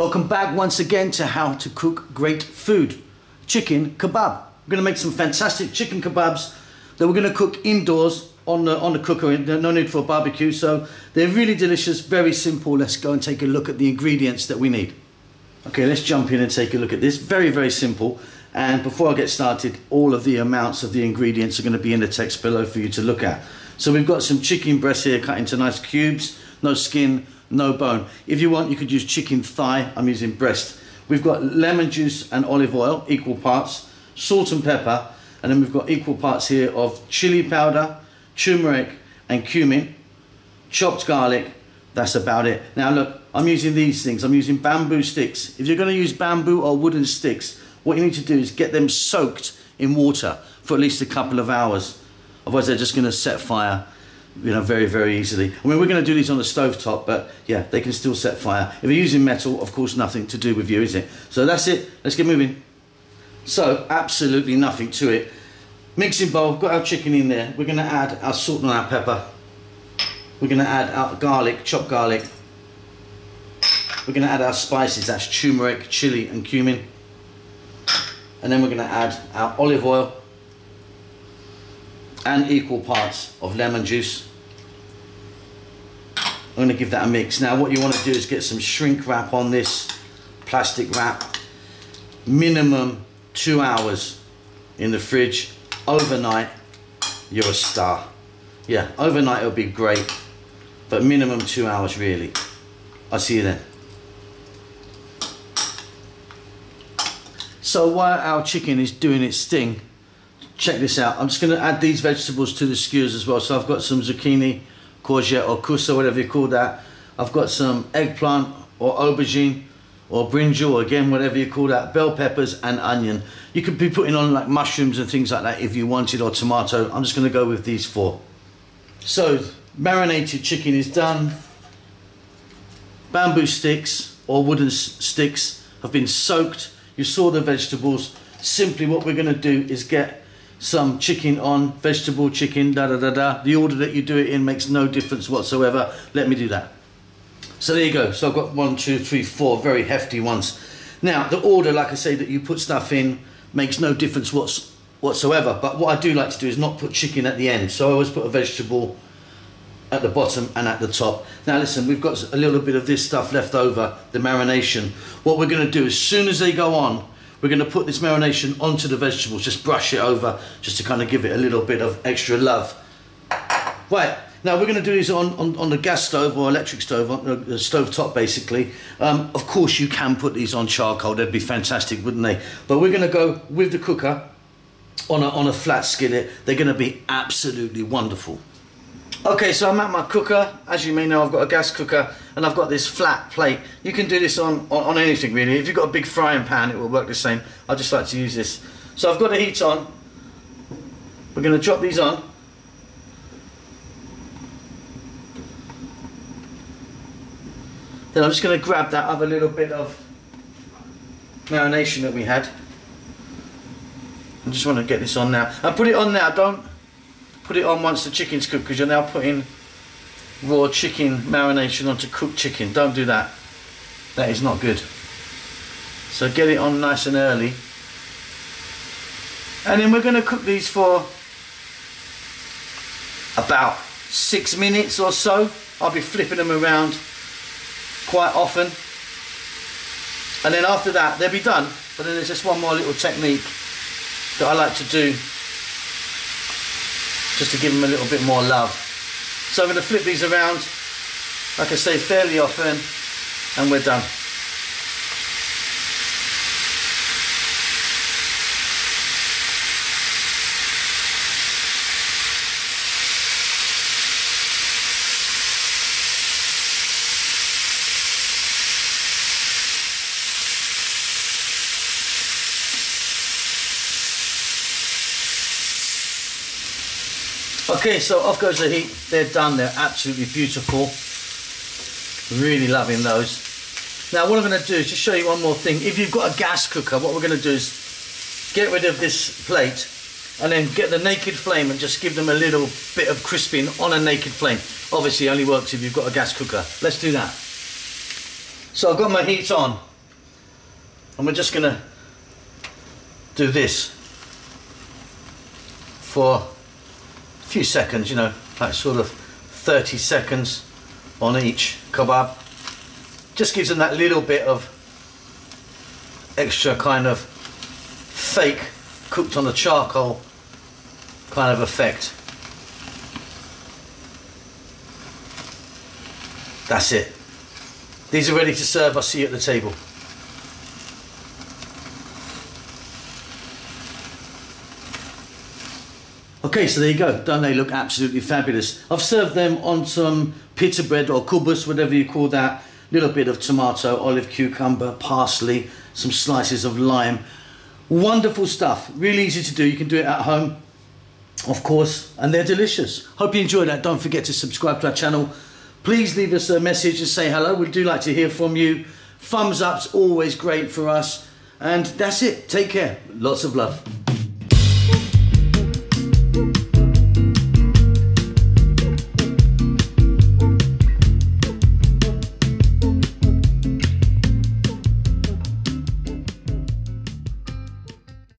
Welcome back once again to how to cook great food. Chicken kebab. We're gonna make some fantastic chicken kebabs that we're gonna cook indoors on the, on the cooker, no need for a barbecue. So they're really delicious, very simple. Let's go and take a look at the ingredients that we need. Okay, let's jump in and take a look at this. Very, very simple. And before I get started, all of the amounts of the ingredients are gonna be in the text below for you to look at. So we've got some chicken breast here cut into nice cubes, no skin, no bone. If you want, you could use chicken thigh. I'm using breast. We've got lemon juice and olive oil, equal parts, salt and pepper, and then we've got equal parts here of chili powder, turmeric and cumin, chopped garlic, that's about it. Now look, I'm using these things. I'm using bamboo sticks. If you're gonna use bamboo or wooden sticks, what you need to do is get them soaked in water for at least a couple of hours. Otherwise they're just gonna set fire you know, very, very easily. I mean, we're going to do these on the stove top, but yeah, they can still set fire. If you're using metal, of course, nothing to do with you, is it? So that's it. Let's get moving. So, absolutely nothing to it. Mixing bowl, got our chicken in there. We're going to add our salt and our pepper. We're going to add our garlic, chopped garlic. We're going to add our spices, that's turmeric, chili and cumin. And then we're going to add our olive oil and equal parts of lemon juice. I'm to give that a mix. Now what you want to do is get some shrink wrap on this plastic wrap. Minimum two hours in the fridge. Overnight, you're a star. Yeah, overnight it'll be great, but minimum two hours really. I'll see you then. So while our chicken is doing its thing, check this out. I'm just to add these vegetables to the skewers as well. So I've got some zucchini, courgette or kusa, whatever you call that. I've got some eggplant or aubergine or brinjal, again, whatever you call that, bell peppers and onion. You could be putting on like mushrooms and things like that if you wanted or tomato. I'm just going to go with these four. So marinated chicken is done. Bamboo sticks or wooden sticks have been soaked. You saw the vegetables. Simply what we're going to do is get some chicken on, vegetable chicken, da da da da. The order that you do it in makes no difference whatsoever. Let me do that. So there you go. So I've got one, two, three, four very hefty ones. Now, the order, like I say, that you put stuff in makes no difference what's, whatsoever. But what I do like to do is not put chicken at the end. So I always put a vegetable at the bottom and at the top. Now listen, we've got a little bit of this stuff left over, the marination. What we're going to do, as soon as they go on, we're going to put this marination onto the vegetables, just brush it over, just to kind of give it a little bit of extra love. Right, now we're going to do these on, on, on the gas stove or electric stove, on the stove top basically. Um, of course you can put these on charcoal, they'd be fantastic, wouldn't they? But we're going to go with the cooker on a, on a flat skillet. They're going to be absolutely wonderful. Okay, so I'm at my cooker. As you may know, I've got a gas cooker and I've got this flat plate. You can do this on, on, on, anything really. If you've got a big frying pan, it will work the same. I just like to use this. So I've got the heat on. We're going to drop these on. Then I'm just going to grab that other little bit of marination that we had. I just want to get this on now. And put it on now, don't put it on once the chicken's cooked because you're now putting raw chicken marination onto cooked chicken. Don't do that. That is not good. So get it on nice and early. And then we're going to cook these for about six minutes or so. I'll be flipping them around quite often. And then after that, they'll be done. But then there's just one more little technique that I like to do just to give them a little bit more love. So I'm going to flip these around, like I say, fairly often, and we're done. Okay, so off goes the heat. They're done. They're absolutely beautiful. Really loving those. Now what I'm going to do is just show you one more thing. If you've got a gas cooker, what we're going to do is get rid of this plate and then get the naked flame and just give them a little bit of crisping on a naked flame. Obviously only works if you've got a gas cooker. Let's do that. So I've got my heat on. And we're just gonna do this for few seconds, you know, like sort of 30 seconds on each kebab. Just gives them that little bit of extra kind of fake cooked on the charcoal kind of effect. That's it. These are ready to serve. I'll see you at the table. Okay, so there you go. Don't they look absolutely fabulous? I've served them on some pita bread or kubus, whatever you call that. Little bit of tomato, olive, cucumber, parsley, some slices of lime. Wonderful stuff. Really easy to do. You can do it at home, of course, and they're delicious. Hope you enjoyed that. Don't forget to subscribe to our channel. Please leave us a message and say hello. We do like to hear from you. Thumbs up's always great for us. And that's it. Take care. Lots of love.